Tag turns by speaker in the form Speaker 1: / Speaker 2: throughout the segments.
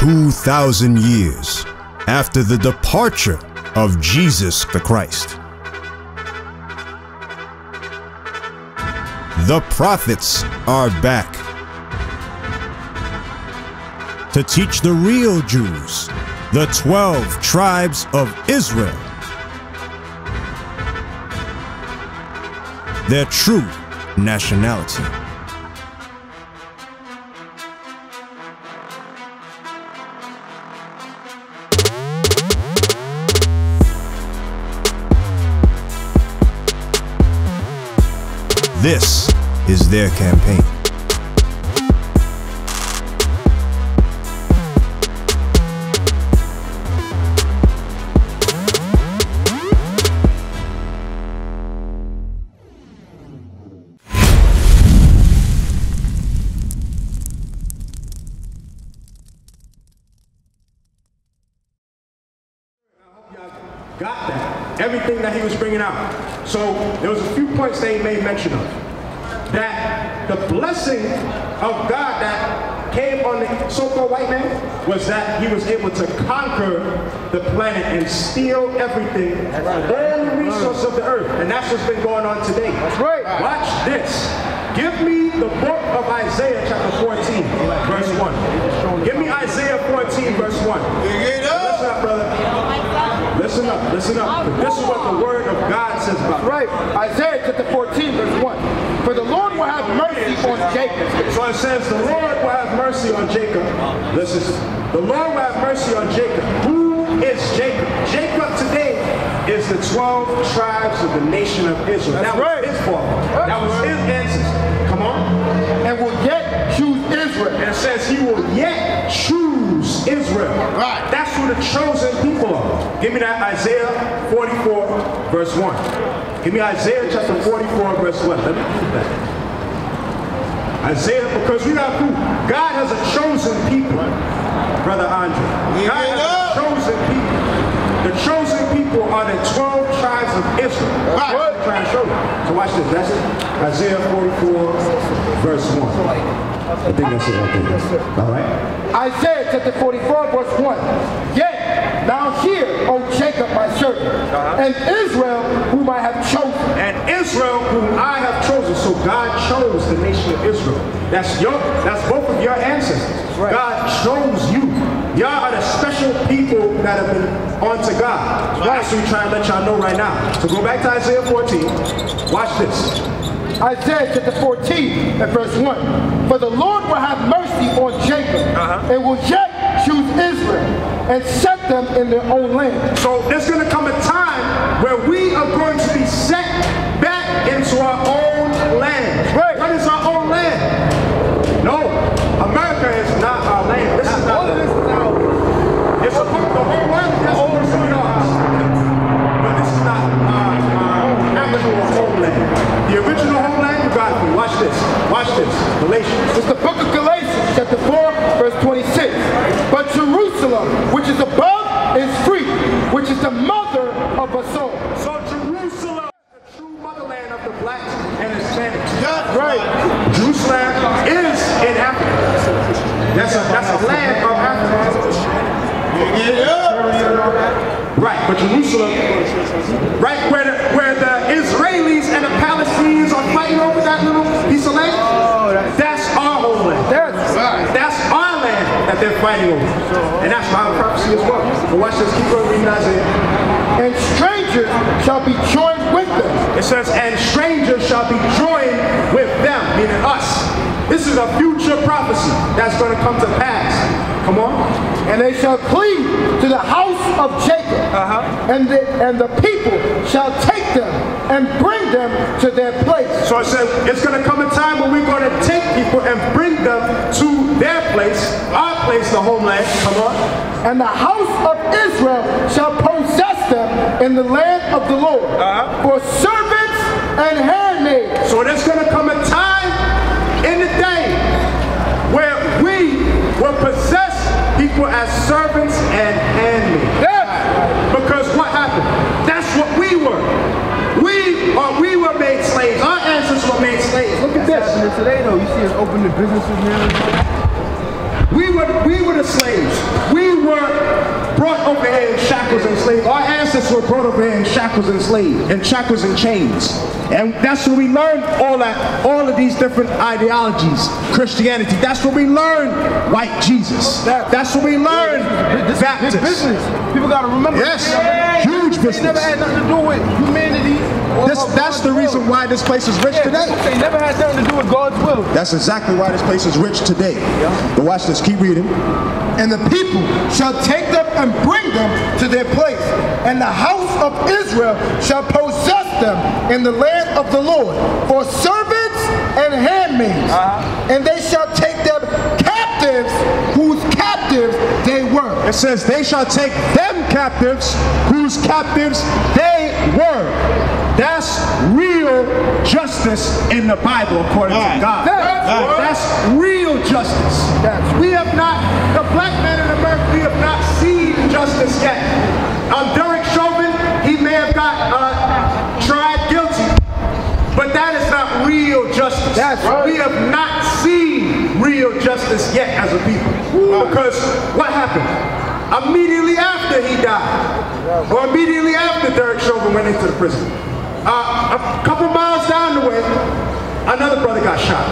Speaker 1: 2,000 years after the departure of Jesus the Christ. The prophets are back to teach the real Jews, the 12 tribes of Israel, their true nationality. This is their campaign.
Speaker 2: got that. Everything that he was bringing out. So there was a few points that he made mention of. That the blessing of God that came on the so-called white man was that he was able to conquer the planet and steal everything, all the resources of the earth. And that's what's been going on today. That's
Speaker 3: right.
Speaker 2: Watch this. Give me the book of Isaiah chapter 14, verse 1. Give me Isaiah 14, verse 1. Listen up. Listen up. This is what the word of God says about it.
Speaker 3: Right. Isaiah chapter 14, verse 1. For the Lord will have mercy on Jacob.
Speaker 2: So it says, the Lord will have mercy on Jacob. This is, the Lord will have mercy on Jacob. Who is Jacob? Jacob today is the 12 tribes of the nation of Israel.
Speaker 3: That's
Speaker 2: that was
Speaker 3: right.
Speaker 2: his father. That was his ancestors. Come on.
Speaker 3: And will yet choose Israel.
Speaker 2: And it says he will yet choose Israel.
Speaker 3: Right.
Speaker 2: That's who the chosen. Give me that Isaiah 44, verse 1. Give me Isaiah chapter 44, verse 1. Let me read that. Isaiah, because we got who? God has a chosen people, Brother Andre. God has a chosen people. The chosen people are the 12 tribes of Israel. That's what I'm trying to show you. So watch this. That's it. Isaiah 44, verse 1. I think that's it right there. All right.
Speaker 3: Isaiah chapter 44, verse 1. Yet, now hear, O Jacob, my servant, and Israel, whom I have chosen.
Speaker 2: And Israel, whom I have chosen. So God chose the nation of Israel. That's your, that's both of your ancestors.
Speaker 3: Right.
Speaker 2: God chose you. Y'all are the special people that have been onto God. That's what we're trying to let y'all know right now. So go back to Isaiah 14. Watch this.
Speaker 3: Isaiah chapter 14 and verse 1. For the Lord will have mercy on Jacob
Speaker 2: Uh-huh.
Speaker 3: and will yet choose Israel and set them in their own land.
Speaker 2: So there's going to come a time where we are going to be set back into our own land.
Speaker 3: Right.
Speaker 2: What is our own land? No, America is not our land. This is not. It's a, the whole world is supposed to be ours. But this is not our, our actual homeland. The original homeland, you got me. Watch this. Watch this. Galatians.
Speaker 3: It's the book of Galatians, chapter 4, verse 26. But Jerusalem, which is above, is free, which is the mother of us all.
Speaker 2: So Jerusalem, the true motherland of the blacks and Hispanics.
Speaker 3: Right.
Speaker 2: Jerusalem is in Africa. That's a that's a land of Africa. Right, but Jerusalem, right where the, where the Israelis and the Palestinians are fighting over that little piece of land, oh, that's our homeland.
Speaker 3: That's
Speaker 2: That's our land that they're fighting over. And that's my prophecy as well. But watch this, keep on reading Isaiah.
Speaker 3: And strangers shall be joined with them.
Speaker 2: It says, and strangers shall be joined with them, meaning us. This is a future prophecy that's going to come to pass. Come on.
Speaker 3: And they shall cleave to the house of Jacob.
Speaker 2: Uh-huh.
Speaker 3: And, the, and the people shall take them and bring them to their place.
Speaker 2: So it says it's going to come a time when we're going to take people and bring them to their place, place, the homeland. Come on.
Speaker 3: And the house of Israel shall possess them in the land of the Lord
Speaker 2: Uh-huh.
Speaker 3: for servants and handmaids.
Speaker 2: So there's going to come a time in the day where we will possess people as servants and handmaids. Because what happened? That's what we were. We are we were made slaves. Our ancestors were made slaves. Look at this.
Speaker 4: happening today though. You see us open the businesses now.
Speaker 2: We were, we were the slaves. We were brought over here in shackles and slaves. Our ancestors were brought over here in shackles and slaves, and shackles and chains. And that's where we learned all that, all of these different ideologies, Christianity. That's where we learned white Jesus. That's where we learned
Speaker 3: This
Speaker 2: Baptist.
Speaker 3: business. People got to remember.
Speaker 2: Yes, huge business.
Speaker 3: never had nothing to do with humanity. Or
Speaker 2: This, that's the reason why this place is rich today.
Speaker 3: They never had nothing to do with God's will.
Speaker 2: That's exactly why this place is rich today. But watch this, keep reading.
Speaker 3: And the people shall take them and bring them to their place. And the house of Israel shall possess them in the land of the Lord for servants and handmaids. Uh-huh. And they shall take them captives whose captives they were.
Speaker 2: It says, they shall take them captives whose captives they were. That's real justice in the Bible, according to God.
Speaker 3: That's right.
Speaker 2: That's real justice.
Speaker 3: That's
Speaker 2: we have not, the black man in America, we have not seen justice yet. Um, Derek Chauvin, he may have got uh, tried guilty, but that is not real justice.
Speaker 3: That's right.
Speaker 2: We have not seen real justice yet as a people. Because what happened? Immediately after he died, or immediately after Derek Chauvin went into the prison, uh, a couple miles down the way, another brother got shot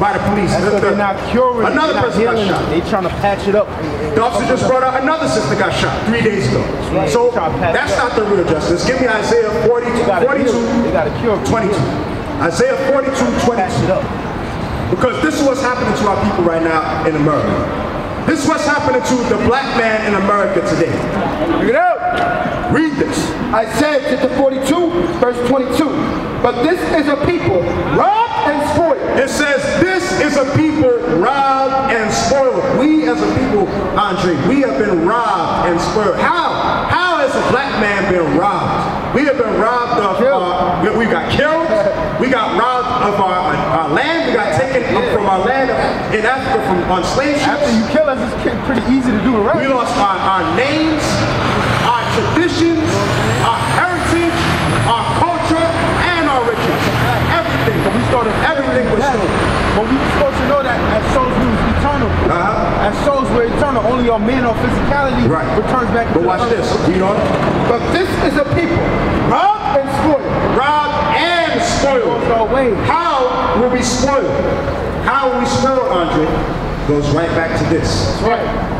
Speaker 2: by the police. The-
Speaker 3: they're not curing.
Speaker 2: Another
Speaker 3: not
Speaker 2: person got shot.
Speaker 3: They trying to patch it up.
Speaker 2: The officer just brought out another sister got shot three days ago.
Speaker 3: right.
Speaker 2: So
Speaker 3: Try to patch
Speaker 2: that's not the real justice. Give me Isaiah 42,
Speaker 3: They gotta
Speaker 2: 42
Speaker 3: heal. They gotta cure.
Speaker 2: 22. Isaiah 42,
Speaker 3: Patch
Speaker 2: 22.
Speaker 3: it up.
Speaker 2: Because this is what's happening to our people right now in America. This is what's happening to the black man in America today.
Speaker 3: Look it out.
Speaker 2: Read this.
Speaker 3: Isaiah chapter 42, verse 22. But this is a people robbed and spoiled.
Speaker 2: It says, this is a people robbed and spoiled. We as a people, Andre, we have been robbed and spoiled. How? How has a black man been robbed? We have been robbed of, uh, we- got killed, we got robbed of our, our land, we got taken from our land in Africa from on slave
Speaker 3: After
Speaker 2: ships.
Speaker 3: you kill us, it's pretty easy to do it
Speaker 2: We
Speaker 3: right.
Speaker 2: lost our, our names, traditions, our heritage, our culture, and our riches. Everything.
Speaker 3: But we started
Speaker 2: Everything
Speaker 3: with
Speaker 2: stolen.
Speaker 3: But we were supposed to know that as souls we was eternal.
Speaker 2: Uh-huh.
Speaker 3: As souls we're eternal. Only our man or physicality
Speaker 2: Right.
Speaker 3: returns back
Speaker 2: But
Speaker 3: to
Speaker 2: watch this. Read on.
Speaker 3: But this is a people robbed and spoiled.
Speaker 2: Robbed and spoiled.
Speaker 3: our.
Speaker 2: How will we spoil? How will we spoil, Andre? Goes right back to this.
Speaker 3: Right.